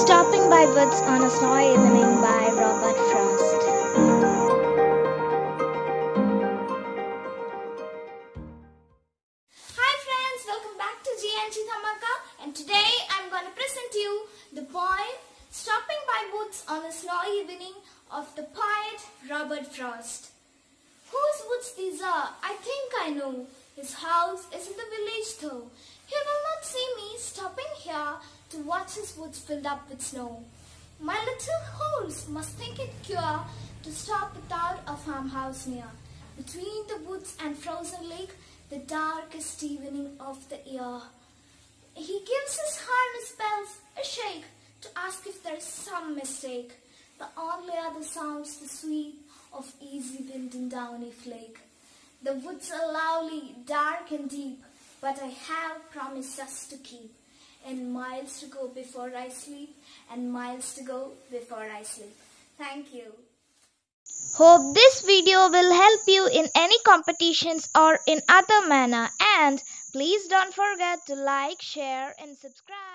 Stopping by Woods on a Snowy Evening by Robert Frost. Hi friends, welcome back to G&G Dhamaka and today I'm going to present you the poem Stopping by Woods on a Snowy Evening of the poet Robert Frost. Whose woods these are, I think I know. His house is in the village though. He will to watch his woods filled up with snow. My little horse must think it cure to stop without a farmhouse near. Between the woods and frozen lake, the darkest evening of the year. He gives his harness bells a shake to ask if there is some mistake. The only other sounds the sweep of easy wind and downy flake. The woods are lovely, dark and deep, but I have promises to keep. And miles to go before I sleep, and miles to go before I sleep. Thank you. Hope this video will help you in any competitions or in other manner and please don't forget to like, share and subscribe.